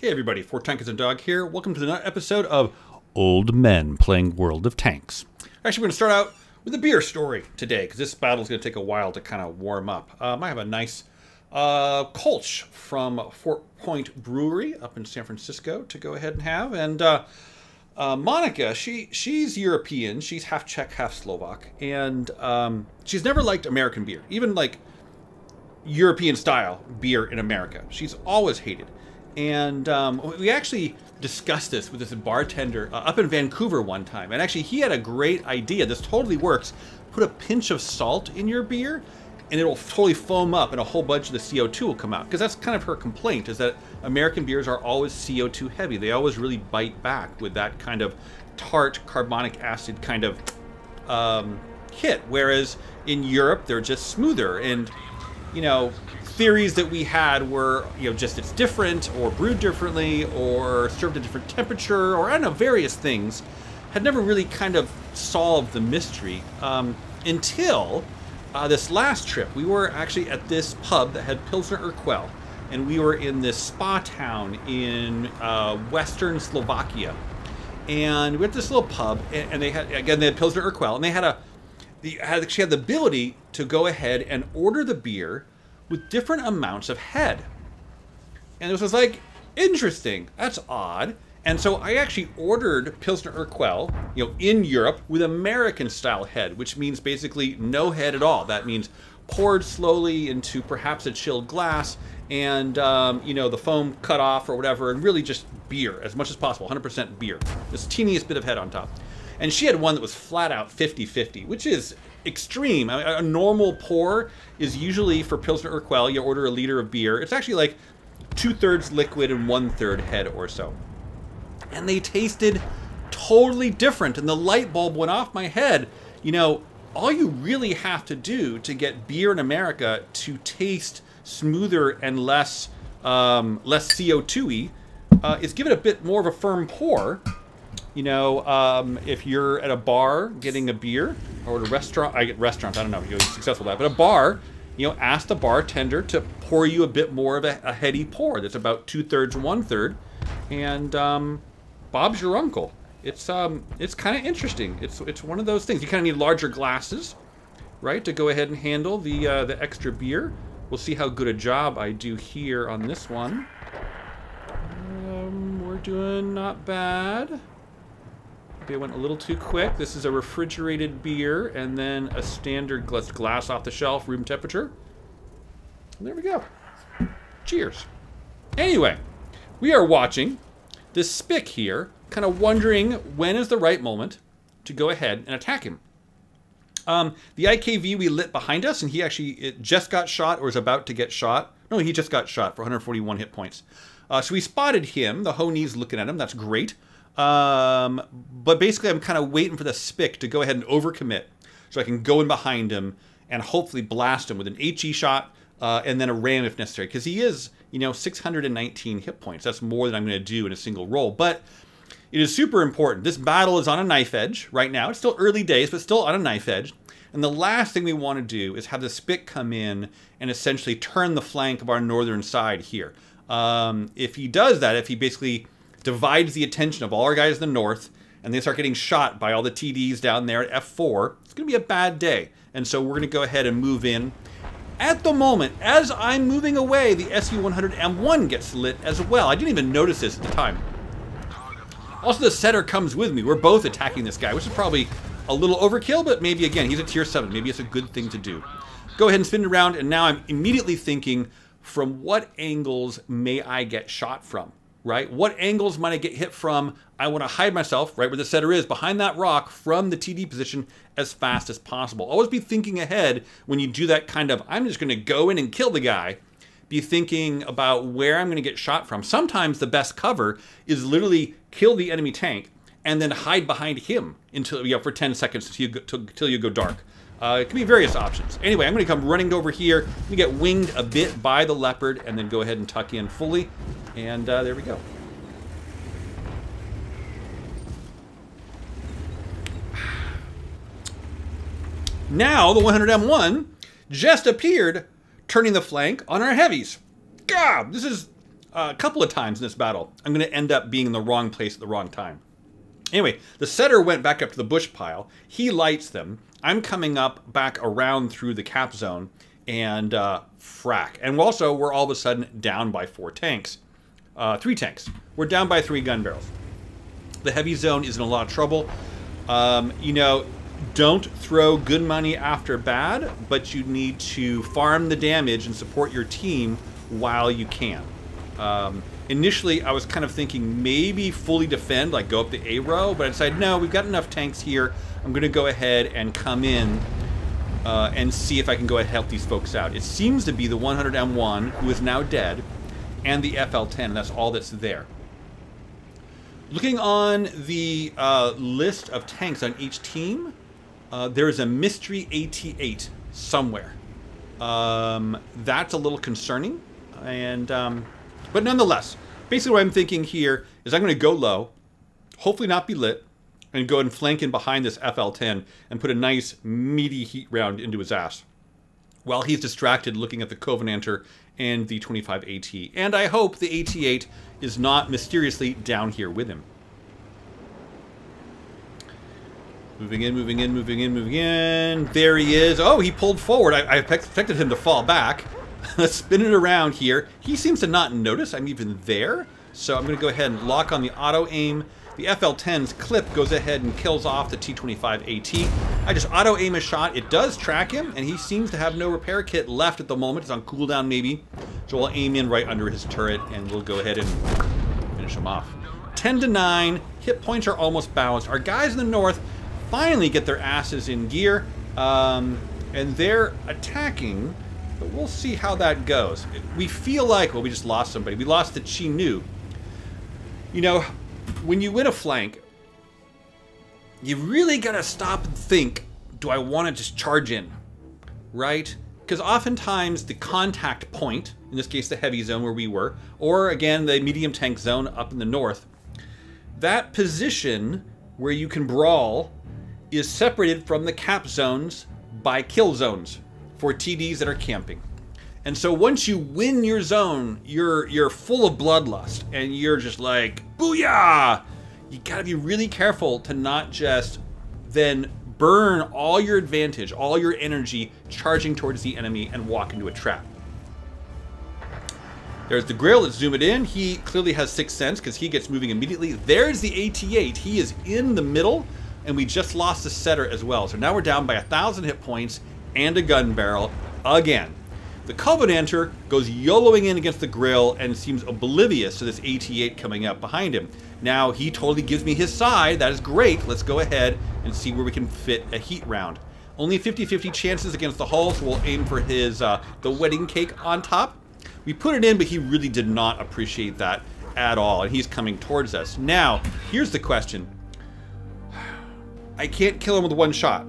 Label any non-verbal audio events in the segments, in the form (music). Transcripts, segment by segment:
Hey everybody, Four Tankers and Dog here. Welcome to the episode of Old Men Playing World of Tanks. Actually, we're going to start out with a beer story today because this battle is going to take a while to kind of warm up. Um, I have a nice uh, from Fort Point Brewery up in San Francisco to go ahead and have. And uh, uh, Monica, she she's European. She's half Czech, half Slovak, and um, she's never liked American beer, even like European style beer in America. She's always hated. And um, we actually discussed this with this bartender uh, up in Vancouver one time. And actually, he had a great idea. This totally works. Put a pinch of salt in your beer, and it'll totally foam up, and a whole bunch of the CO2 will come out. Because that's kind of her complaint, is that American beers are always CO2 heavy. They always really bite back with that kind of tart carbonic acid kind of um, hit. Whereas in Europe, they're just smoother. And, you know, theories that we had were, you know, just it's different or brewed differently or served at a different temperature or I don't know, various things had never really kind of solved the mystery um, until uh, this last trip. We were actually at this pub that had Pilsner Urquell and we were in this spa town in uh, western Slovakia. And we went to this little pub, and, and they had again they had Pilsner Urquell, and they had a, the had, she had the ability to go ahead and order the beer with different amounts of head. And this was like, interesting, that's odd. And so I actually ordered Pilsner Urquell, you know, in Europe with American style head, which means basically no head at all. That means poured slowly into perhaps a chilled glass and, um, you know, the foam cut off or whatever, and really just beer as much as possible, 100% beer. This teeniest bit of head on top. And she had one that was flat out 50 50, which is extreme. I mean, a normal pour is usually for Pilsner Urquell, you order a liter of beer. It's actually like two thirds liquid and one third head or so. And they tasted totally different. And the light bulb went off my head. You know, all you really have to do to get beer in America to taste smoother and less um, less CO2y uh, is give it a bit more of a firm pour you know, um, if you're at a bar getting a beer or at a restaurant, I get restaurants, I don't know if you're successful at that, but a bar, you know, ask the bartender to pour you a bit more of a, a heady pour that's about two thirds, one third, and um, Bob's your uncle. It's um, it's kind of interesting. It's it's one of those things. You kind of need larger glasses, right, to go ahead and handle the uh, the extra beer. We'll see how good a job I do here on this one. Um, we're doing not bad. I went a little too quick. This is a refrigerated beer and then a standard glass off the shelf, room temperature. And there we go. Cheers. Anyway, we are watching this Spick here, kind of wondering when is the right moment to go ahead and attack him. Um, the IKV we lit behind us, and he actually just got shot or is about to get shot. No, he just got shot for 141 hit points. Uh, so we spotted him. The Honey's looking at him. That's great. Um, but basically, I'm kind of waiting for the spick to go ahead and overcommit so I can go in behind him and hopefully blast him with an HE shot uh, and then a ram if necessary. Because he is, you know, 619 hit points. That's more than I'm going to do in a single roll. But it is super important. This battle is on a knife edge right now. It's still early days, but still on a knife edge. And the last thing we want to do is have the spick come in and essentially turn the flank of our northern side here. Um, if he does that, if he basically divides the attention of all our guys in the north, and they start getting shot by all the TDs down there at F4, it's going to be a bad day. And so we're going to go ahead and move in. At the moment, as I'm moving away, the SU-100M1 gets lit as well. I didn't even notice this at the time. Also, the setter comes with me. We're both attacking this guy, which is probably a little overkill, but maybe, again, he's a tier 7. Maybe it's a good thing to do. Go ahead and spin around, and now I'm immediately thinking, from what angles may I get shot from? Right? What angles might I get hit from? I want to hide myself right where the setter is, behind that rock from the TD position as fast as possible. Always be thinking ahead when you do that kind of, I'm just going to go in and kill the guy. Be thinking about where I'm going to get shot from. Sometimes the best cover is literally kill the enemy tank and then hide behind him until you know, for 10 seconds until you go, you go dark. Uh, it can be various options. Anyway, I'm going to come running over here. Going to get winged a bit by the leopard and then go ahead and tuck in fully. And uh, there we go. Now the 100M1 just appeared, turning the flank on our heavies. God, this is a couple of times in this battle, I'm going to end up being in the wrong place at the wrong time. Anyway, the setter went back up to the bush pile. He lights them. I'm coming up back around through the cap zone and uh, frack. And also, we're all of a sudden down by four tanks. Uh, three tanks. We're down by three gun barrels. The heavy zone is in a lot of trouble. Um, you know, don't throw good money after bad, but you need to farm the damage and support your team while you can. Um, initially, I was kind of thinking maybe fully defend, like go up the A row, but I decided no, we've got enough tanks here. I'm going to go ahead and come in uh, and see if I can go ahead and help these folks out. It seems to be the 100M1, who is now dead, and the FL10, and that's all that's there. Looking on the uh, list of tanks on each team, uh, there is a mystery AT8 somewhere. Um, that's a little concerning, and um, but nonetheless, basically what I'm thinking here is I'm going to go low, hopefully not be lit, and go and flank in behind this FL10 and put a nice meaty heat round into his ass while he's distracted looking at the Covenanter and the 25 AT. And I hope the AT8 is not mysteriously down here with him. Moving in, moving in, moving in, moving in. There he is. Oh, he pulled forward. I, I expected him to fall back. (laughs) Spin it around here. He seems to not notice I'm even there. So I'm going to go ahead and lock on the auto aim. The FL10's clip goes ahead and kills off the T25AT. I just auto aim a shot. It does track him, and he seems to have no repair kit left at the moment. It's on cooldown maybe. So we'll aim in right under his turret, and we'll go ahead and finish him off. 10 to 9. Hit points are almost balanced. Our guys in the north finally get their asses in gear, um, and they're attacking, but we'll see how that goes. We feel like, well, we just lost somebody. We lost the Chi Nu. You know, when you win a flank, you really gotta stop and think, do I want to just charge in? Right? Because oftentimes the contact point, in this case the heavy zone where we were, or again the medium tank zone up in the north, that position where you can brawl is separated from the cap zones by kill zones for TDs that are camping. And so once you win your zone, you're you're full of bloodlust and you're just like, booyah! You gotta be really careful to not just then burn all your advantage, all your energy charging towards the enemy and walk into a trap. There's the grill, let's zoom it in. He clearly has sixth sense because he gets moving immediately. There's the AT8, he is in the middle and we just lost the setter as well. So now we're down by a thousand hit points and a gun barrel again. The Covenanter goes YOLOing in against the grill and seems oblivious to this AT8 coming up behind him. Now he totally gives me his side. That is great. Let's go ahead and see where we can fit a heat round. Only 50-50 chances against the hull, so we'll aim for his uh, the wedding cake on top. We put it in, but he really did not appreciate that at all, and he's coming towards us. Now, here's the question. I can't kill him with one shot.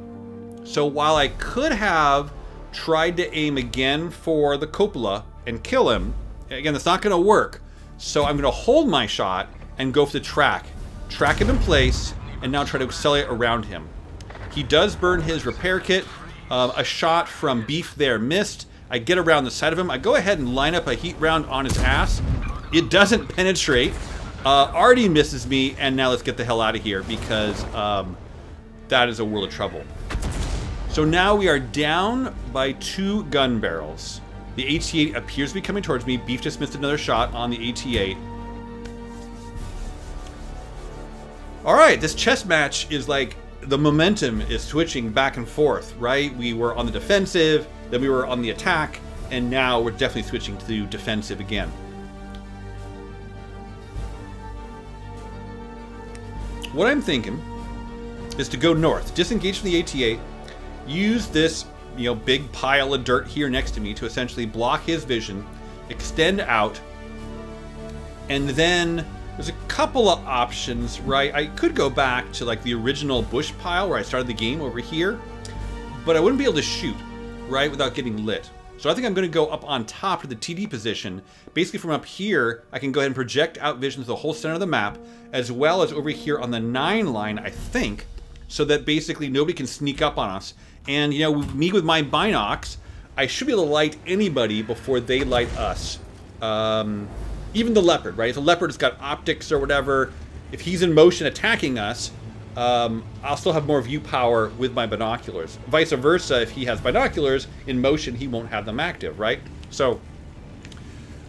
So while I could have tried to aim again for the cupola and kill him, again, that's not going to work. So I'm going to hold my shot and go for the track. Track him in place, and now try to accelerate around him. He does burn his repair kit. Uh, a shot from Beef there missed. I get around the side of him. I go ahead and line up a heat round on his ass. It doesn't penetrate. Uh, arty misses me, and now let's get the hell out of here because um, that is a world of trouble. So now we are down by two gun barrels. The AT-8 appears to be coming towards me. Beef just missed another shot on the AT-8. Alright, this chess match is like the momentum is switching back and forth, right? We were on the defensive, then we were on the attack, and now we're definitely switching to defensive again. What I'm thinking is to go north, disengage from the AT-8, use this you know big pile of dirt here next to me to essentially block his vision, extend out, and then there's a couple of options, right? I could go back to like the original bush pile where I started the game over here, but I wouldn't be able to shoot, right, without getting lit. So I think I'm going to go up on top to the TD position. Basically from up here, I can go ahead and project out vision to the whole center of the map, as well as over here on the 9 line, I think, so that basically nobody can sneak up on us. And, you know, me with my binocs, I should be able to light anybody before they light us. Um, even the leopard, right? If the leopard has got optics or whatever, if he's in motion attacking us, um, I'll still have more view power with my binoculars. Vice versa, if he has binoculars in motion, he won't have them active, right? So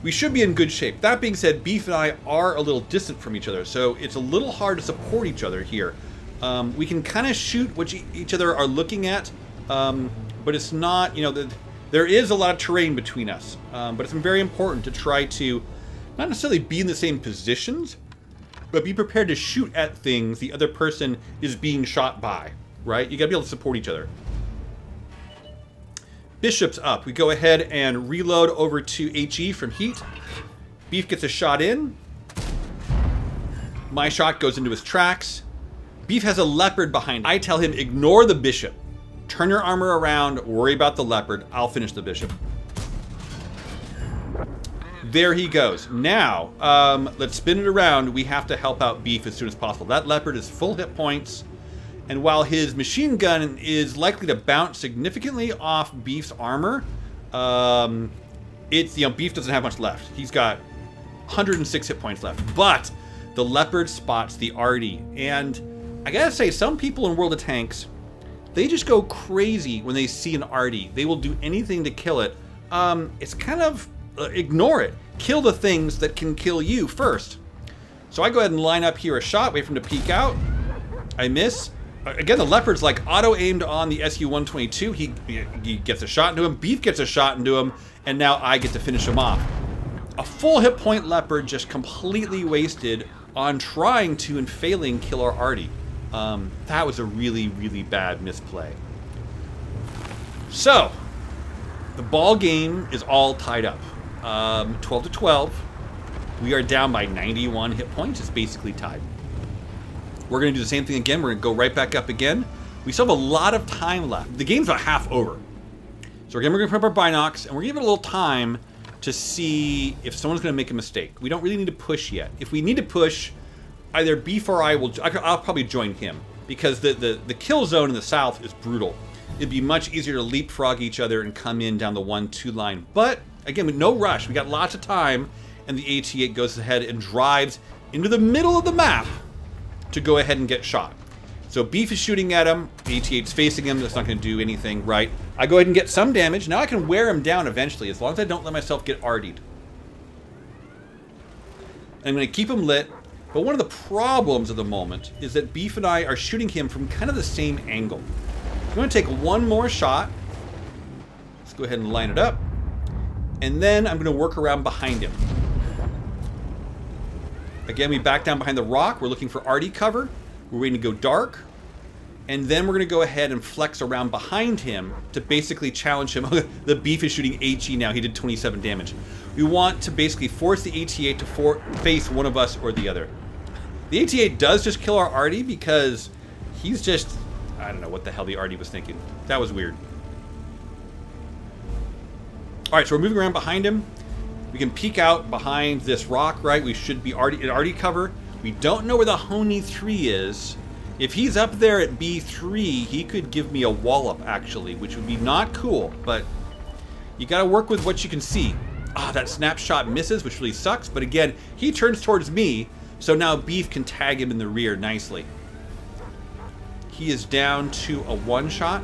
we should be in good shape. That being said, Beef and I are a little distant from each other, so it's a little hard to support each other here. Um, we can kind of shoot what each other are looking at, um, but it's not, you know, the, there is a lot of terrain between us. Um, but it's very important to try to not necessarily be in the same positions, but be prepared to shoot at things the other person is being shot by, right? You gotta be able to support each other. Bishop's up. We go ahead and reload over to HE from Heat. Beef gets a shot in. My shot goes into his tracks. Beef has a leopard behind. I tell him, ignore the bishop. Turn your armor around, worry about the leopard. I'll finish the bishop. There he goes. Now, um, let's spin it around. We have to help out Beef as soon as possible. That leopard is full hit points. And while his machine gun is likely to bounce significantly off Beef's armor, um, it's, you know, Beef doesn't have much left. He's got 106 hit points left. But the leopard spots the arty. And I gotta say, some people in World of Tanks, they just go crazy when they see an arty. They will do anything to kill it. Um, it's kind of, uh, ignore it. Kill the things that can kill you first. So I go ahead and line up here a shot, wait for him to peek out. I miss. Again, the Leopard's like auto-aimed on the SU-122. He, he gets a shot into him. Beef gets a shot into him. And now I get to finish him off. A full hit point Leopard just completely wasted on trying to and failing kill our Arty. Um, that was a really, really bad misplay. So, the ball game is all tied up. Um, 12 to 12. We are down by 91 hit points. It's basically tied. We're going to do the same thing again. We're going to go right back up again. We still have a lot of time left. The game's about half over. So again, we're going to put up our binocs, and we're going to give it a little time to see if someone's going to make a mistake. We don't really need to push yet. If we need to push, either Beef or I will... I'll probably join him, because the, the, the kill zone in the south is brutal. It'd be much easier to leapfrog each other and come in down the 1-2 line. But, again, with no rush, we got lots of time, and the AT-8 goes ahead and drives into the middle of the map to go ahead and get shot. So Beef is shooting at him, AT-8's facing him, that's not going to do anything, right? I go ahead and get some damage. Now I can wear him down eventually, as long as I don't let myself get artied. I'm going to keep him lit, but one of the problems of the moment is that Beef and I are shooting him from kind of the same angle. I'm going to take one more shot. Let's go ahead and line it up. And then I'm going to work around behind him. Again, we back down behind the rock. We're looking for arty cover. We're waiting to go dark. And then we're going to go ahead and flex around behind him to basically challenge him. (laughs) the beef is shooting HE now. He did 27 damage. We want to basically force the AT-8 to face one of us or the other. The AT-8 does just kill our arty because he's just... I don't know what the hell the arty was thinking. That was weird. Alright, so we're moving around behind him. We can peek out behind this rock, right? We should be already, already cover. We don't know where the Honi 3 is. If he's up there at B3, he could give me a wallop, actually, which would be not cool, but you gotta work with what you can see. Ah, that snapshot misses, which really sucks, but again, he turns towards me, so now Beef can tag him in the rear nicely. He is down to a one-shot.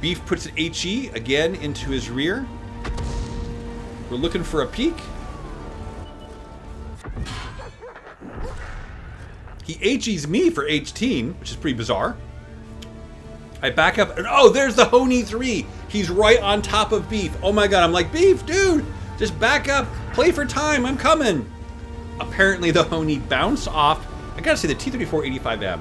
Beef puts an HE again into his rear. We're looking for a peek. He HEs me for H-teen, which is pretty bizarre. I back up, and oh, there's the Honi 3. He's right on top of Beef. Oh my god, I'm like, Beef, dude, just back up. Play for time, I'm coming. Apparently the Honi bounced off. I gotta say, the T-34-85M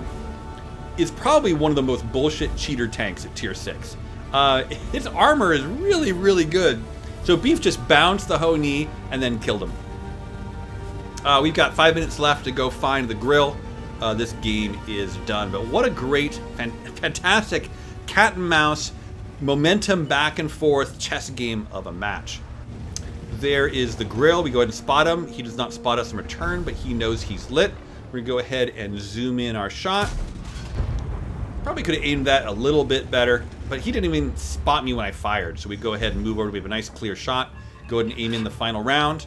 is probably one of the most bullshit cheater tanks at Tier 6. Uh, (laughs) its armor is really, really good. So Beef just bounced the Honi and then killed him. Uh, we've got five minutes left to go find the grill. Uh, this game is done. But what a great, fan (laughs) fantastic cat and mouse, momentum back and forth chess game of a match. There is the grill. We go ahead and spot him. He does not spot us in return, but he knows he's lit. To go ahead and zoom in our shot. Probably could have aimed that a little bit better, but he didn't even spot me when I fired. So we go ahead and move over. We have a nice clear shot. Go ahead and aim in the final round.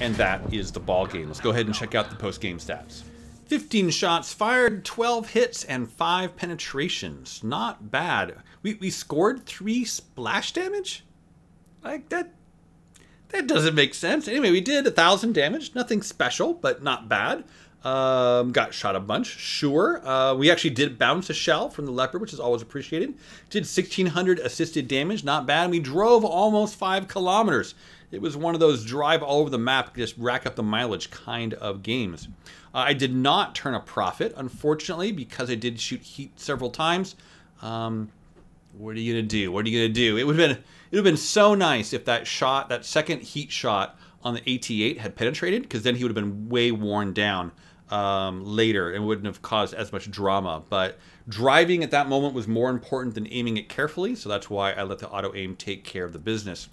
And that is the ball game. Let's go ahead and check out the post-game stats. 15 shots fired, 12 hits, and 5 penetrations. Not bad. We, we scored 3 splash damage? Like, that that doesn't make sense. Anyway, we did a 1,000 damage. Nothing special, but not bad. Um, got shot a bunch, sure. Uh, we actually did bounce a shell from the leopard, which is always appreciated. Did 1,600 assisted damage, not bad. We drove almost 5 kilometers. It was one of those drive all over the map, just rack up the mileage kind of games. Uh, I did not turn a profit, unfortunately, because I did shoot heat several times. Um, what are you gonna do? What are you gonna do? It would have been it would have been so nice if that shot, that second heat shot on the AT8 had penetrated, because then he would have been way worn down um, later and wouldn't have caused as much drama. But driving at that moment was more important than aiming it carefully, so that's why I let the auto aim take care of the business.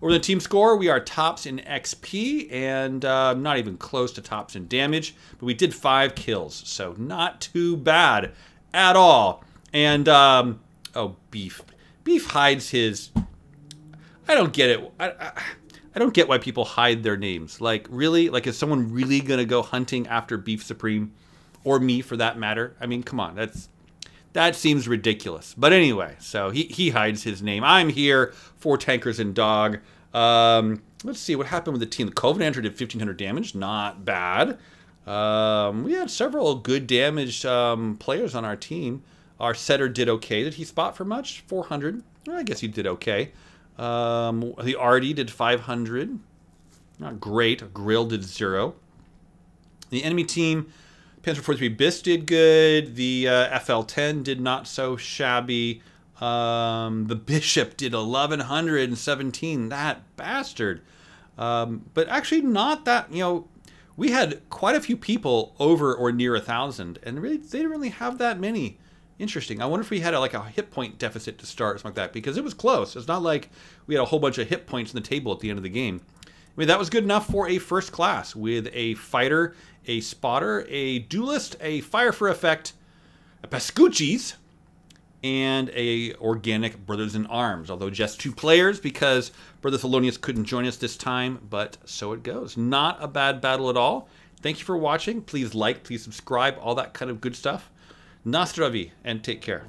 Over the team score, we are tops in XP and uh, not even close to tops in damage, but we did five kills, so not too bad at all. And, um, oh, Beef. Beef hides his... I don't get it. I, I, I don't get why people hide their names. Like, really? Like, is someone really going to go hunting after Beef Supreme? Or me, Four that matter? I mean, come on. That's that seems ridiculous. But anyway, so he, he hides his name. I'm here for Tankers and Dog. Um, let's see what happened with the team. The Covenanter did 1,500 damage. Not bad. Um, we had several good damage um, players on our team. Our setter did okay. Did he spot for much? 400. Well, I guess he did okay. Um, the arty did 500. Not great. Grill did zero. The enemy team Panzer 43 Bis did good. The uh, FL10 did not so shabby. Um, the (laughs) Bishop did 1117. That bastard. Um, but actually, not that, you know, we had quite a few people over or near a thousand, and really, they didn't really have that many. Interesting. I wonder if we had a, like a hit point deficit to start, or something like that, because it was close. It's not like we had a whole bunch of hit points in the table at the end of the game. I mean, that was good enough for a first class with a fighter, a spotter, a duelist, a fire for effect, a Pascucci's, and a organic Brothers in Arms. Although just two players because Brother Thelonious couldn't join us this time, but so it goes. Not a bad battle at all. Thank you for watching. Please like, please subscribe, all that kind of good stuff. Nastravi, and take care.